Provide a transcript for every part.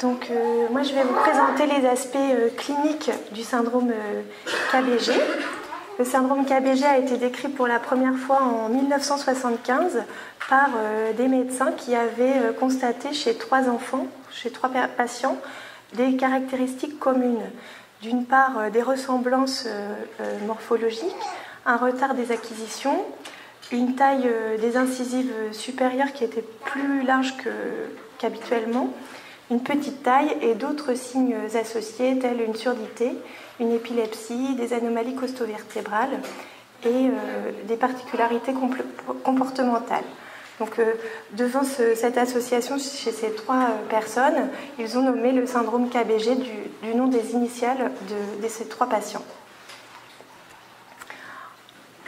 Donc, euh, moi, je vais vous présenter les aspects euh, cliniques du syndrome euh, KBG. Le syndrome KBG a été décrit pour la première fois en 1975 par des médecins qui avaient constaté chez trois enfants, chez trois patients, des caractéristiques communes. D'une part, des ressemblances morphologiques, un retard des acquisitions, une taille des incisives supérieures qui était plus large qu'habituellement, une petite taille et d'autres signes associés tels une surdité, une épilepsie, des anomalies costo-vertébrales et euh, des particularités comportementales. Donc, euh, devant cette association chez ces trois euh, personnes, ils ont nommé le syndrome KBG du, nom des initiales de ces trois patients.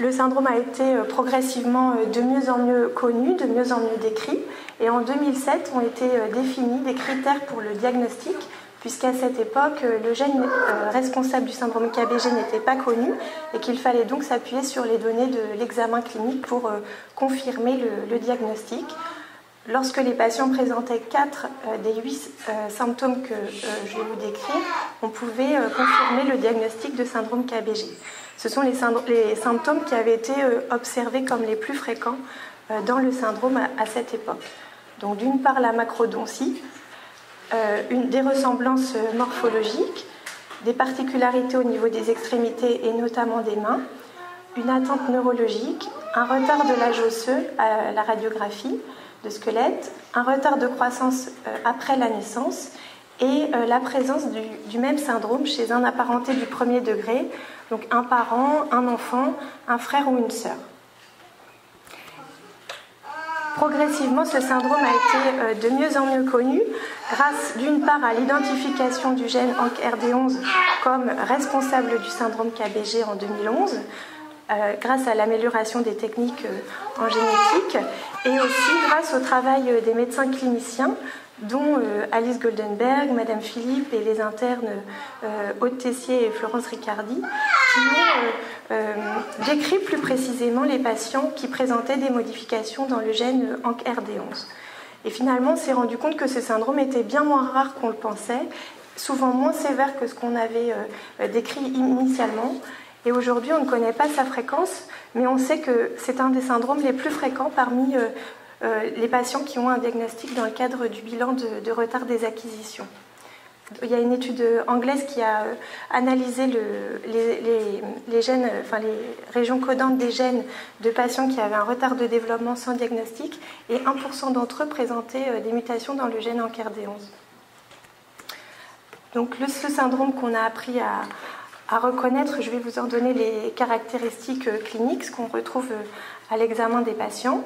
Le syndrome a été euh, progressivement euh, de mieux en mieux connu, de mieux en mieux décrit, et en 2007 ont été euh, définis des critères pour le diagnostic, puisqu'à cette époque, le gène responsable du syndrome KBG n'était pas connu et qu'il fallait donc s'appuyer sur les données de l'examen clinique pour confirmer le, diagnostic. Lorsque les patients présentaient 4 des 8 symptômes que je vais vous décrire, on pouvait confirmer le diagnostic de syndrome KBG. Ce sont les, symptômes qui avaient été euh, observés comme les plus fréquents euh, dans le syndrome à, cette époque. Donc d'une part la macrodontie, euh, des ressemblances morphologiques, des particularités au niveau des extrémités et notamment des mains, une atteinte neurologique, un retard de l'âge osseux à la radiographie de squelette, un retard de croissance après la naissance et la présence du, même syndrome chez un apparenté du premier degré donc un parent, un enfant, un frère ou une sœur. Progressivement, ce syndrome a été euh, de mieux en mieux connu grâce d'une part à l'identification du gène ANC-RD11 comme responsable du syndrome KBG en 2011, euh, grâce à l'amélioration des techniques euh, en génétique et aussi grâce au travail des médecins cliniciens dont euh, Alice Goldenberg, Madame Philippe et les internes euh, Aude Tessier et Florence Riccardi, qui ont euh, décrit plus précisément les patients qui présentaient des modifications dans le gène ANC-RD11. Et finalement, on s'est rendu compte que ce syndrome était bien moins rare qu'on le pensait, souvent moins sévère que ce qu'on avait décrit initialement. Et aujourd'hui, on ne connaît pas sa fréquence, mais on sait que c'est un des syndromes les plus fréquents parmi euh, les patients qui ont un diagnostic dans le cadre du bilan de, retard des acquisitions. Il y a une étude anglaise qui a euh, analysé les, régions codantes des gènes de patients qui avaient un retard de développement sans diagnostic et 1% d'entre eux présentaient euh, des mutations dans le gène ANCAR-D11. Donc le, syndrome qu'on a appris à, à, reconnaître, je vais vous en donner les caractéristiques cliniques, ce qu'on retrouve à l'examen des patients.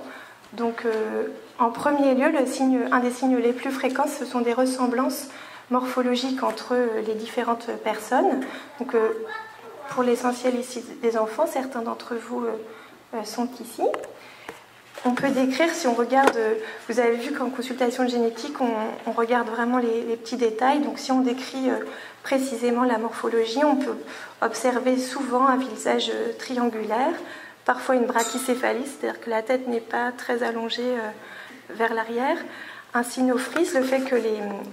Donc, euh, en premier lieu, un des signes les plus fréquents, ce sont des ressemblances morphologiques entre les différentes personnes. Donc, euh, pour l'essentiel ici des enfants, certains d'entre vous euh, sont ici. On peut décrire, si on regarde, vous avez vu qu'en consultation génétique, on, regarde vraiment les, petits détails. Donc, si on décrit précisément la morphologie, on peut observer souvent un visage triangulaire, parfois une brachycéphalie, c'est-à-dire que la tête n'est pas très allongée euh, vers l'arrière, un cynophrys, le fait que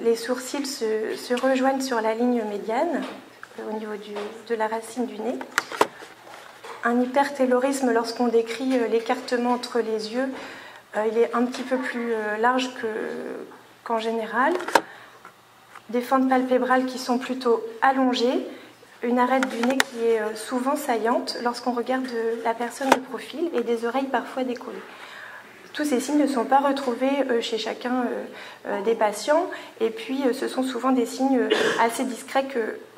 les, sourcils se, rejoignent sur la ligne médiane euh, au niveau de la racine du nez, un hypertélorisme lorsqu'on décrit euh, l'écartement entre les yeux, il est un petit peu plus large qu'en général, des fentes palpébrales qui sont plutôt allongées, une arête du nez qui est euh, souvent saillante lorsqu'on regarde la personne de profil et des oreilles parfois décollées. Tous ces signes ne sont pas retrouvés euh, chez chacun euh, des patients et puis ce sont souvent des signes assez discrets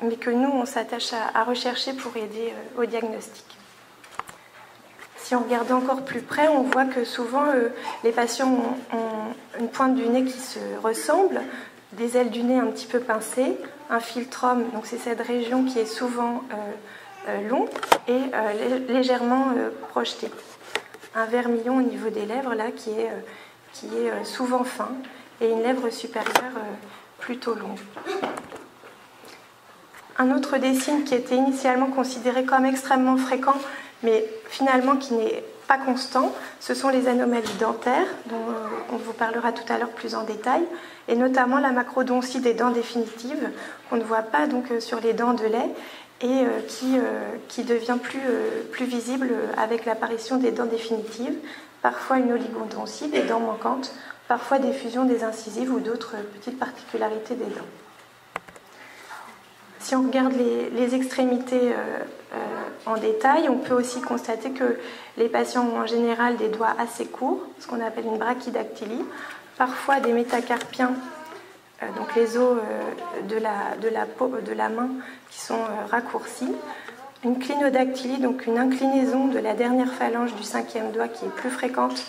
mais que nous on s'attache à, rechercher pour aider au diagnostic. Si on regarde encore plus près, on voit que souvent les patients ont une pointe du nez qui se ressemble, des ailes du nez un petit peu pincées, un filtrum, donc c'est cette région qui est souvent euh, euh, long et euh, légèrement projeté. Un vermillon au niveau des lèvres là qui est, qui est souvent fin et une lèvre supérieure plutôt longue. Un autre des signes qui était initialement considéré comme extrêmement fréquent, mais finalement qui n'est pas constants, ce sont les anomalies dentaires, dont on vous parlera tout à l'heure plus en détail, et notamment la macrodontie des dents définitives, qu'on ne voit pas donc sur les dents de lait et qui, qui devient plus, plus visible avec l'apparition des dents définitives, parfois une oligodontie, des dents manquantes, parfois des fusions des incisives ou d'autres petites particularités des dents. Si on regarde les, extrémités euh, euh, en détail, on peut aussi constater que les patients ont en général des doigts assez courts, ce qu'on appelle une brachydactylie, parfois des métacarpiens, euh, donc les os de, la, de, la peau, de la main qui sont raccourcis, une clinodactylie, donc une inclinaison de la dernière phalange du cinquième doigt qui est plus fréquente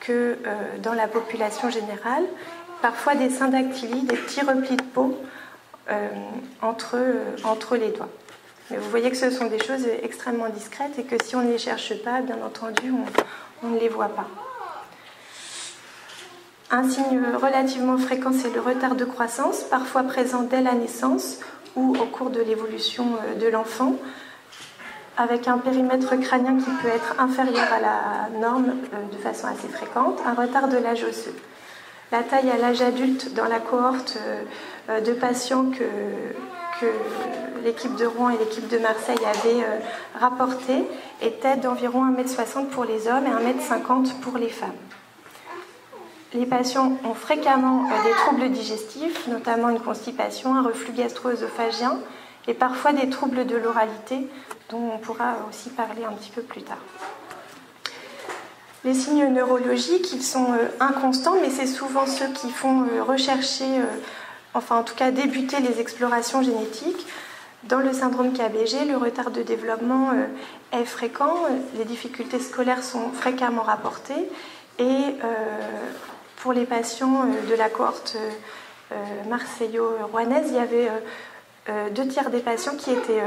que dans la population générale, parfois des syndactylies, des petits replis de peau euh, entre, euh, entre les doigts. Mais vous voyez que ce sont des choses extrêmement discrètes et que si on ne les cherche pas, bien entendu, on, ne les voit pas. Un signe relativement fréquent, c'est le retard de croissance, parfois présent dès la naissance ou au cours de l'évolution euh, de l'enfant, avec un périmètre crânien qui peut être inférieur à la norme de façon assez fréquente, un retard de l'âge osseux. La taille à l'âge adulte dans la cohorte euh, de patients que, l'équipe de Rouen et l'équipe de Marseille avaient euh, rapporté était d'environ 1m60 pour les hommes et 1m50 pour les femmes. Les patients ont fréquemment euh, des troubles digestifs, notamment une constipation, un reflux gastro-œsophagien et parfois des troubles de l'oralité, dont on pourra aussi parler un petit peu plus tard. Les signes neurologiques, ils sont inconstants, mais c'est souvent ceux qui font rechercher enfin en tout cas débuter les explorations génétiques. Dans le syndrome KBG, le retard de développement euh, est fréquent, les difficultés scolaires sont fréquemment rapportées et euh, pour les patients euh, de la cohorte marseillo-rouennaise, il y avait deux tiers des patients qui étaient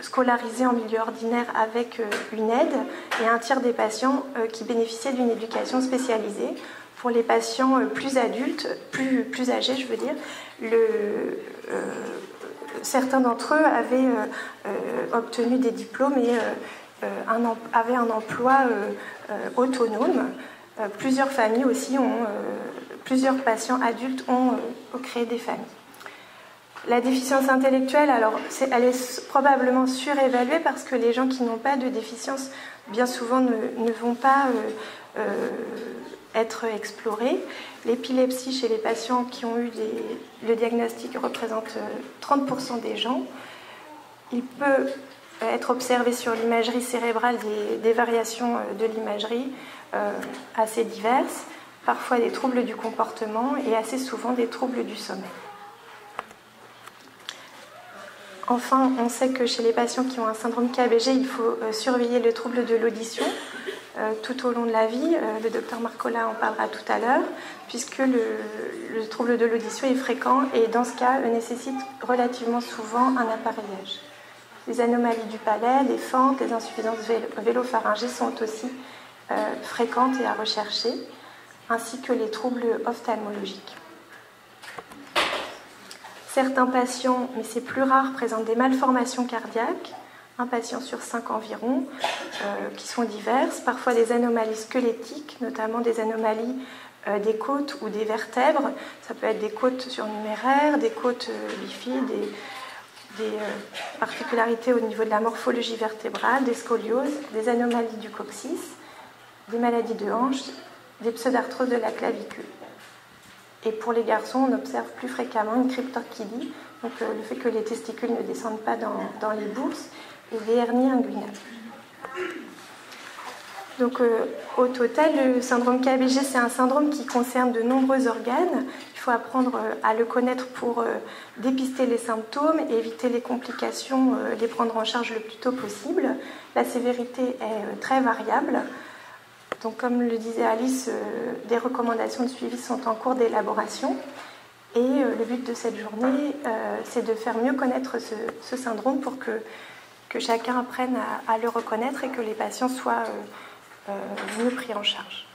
scolarisés en milieu ordinaire avec une aide et un tiers des patients qui bénéficiaient d'une éducation spécialisée. Pour les patients plus adultes, plus, plus âgés, je veux dire, euh, certains d'entre eux avaient euh, euh, obtenu des diplômes et avaient un emploi autonome. plusieurs familles aussi ont, plusieurs patients adultes ont, créé des familles. La déficience intellectuelle, alors, elle est probablement surévaluée parce que les gens qui n'ont pas de déficience, bien souvent, ne, vont pas être explorés. L'épilepsie chez les patients qui ont eu le diagnostic représente 30% euh, des gens. Il peut être observé sur l'imagerie cérébrale des, variations euh, de l'imagerie euh, assez diverses, parfois des troubles du comportement et assez souvent des troubles du sommeil. Enfin, on sait que chez les patients qui ont un syndrome KBG, il faut surveiller le trouble de l'audition euh, tout au long de la vie. Euh, le docteur Marcola en parlera tout à l'heure, puisque le, trouble de l'audition est fréquent et dans ce cas nécessite relativement souvent un appareillage. Les anomalies du palais, les fentes, les insuffisances vélopharyngées sont aussi euh, fréquentes et à rechercher, ainsi que les troubles ophtalmologiques. Certains patients, mais c'est plus rare, présentent des malformations cardiaques, un patient sur cinq environ, euh, qui sont diverses, parfois des anomalies squelettiques, notamment des anomalies euh, des côtes ou des vertèbres. Ça peut être des côtes surnuméraires, des côtes euh, bifides, des, particularités au niveau de la morphologie vertébrale, des scolioses, des anomalies du coccyx, des maladies de hanche, des pseudarthroses de la clavicule. Et pour les garçons, on observe plus fréquemment une cryptorchidie, donc le fait que les testicules ne descendent pas dans, les bourses, et des hernies inguinales. Donc, euh, au total, le syndrome KBG, c'est un syndrome qui concerne de nombreux organes. Il faut apprendre euh, à le connaître pour euh, dépister les symptômes éviter les complications, les prendre en charge le plus tôt possible. La sévérité est très variable. Donc, comme le disait Alice, des recommandations de suivi sont en cours d'élaboration. Et le but de cette journée, c'est de faire mieux connaître ce syndrome pour que chacun apprenne à, le reconnaître et que les patients soient euh, euh, mieux pris en charge.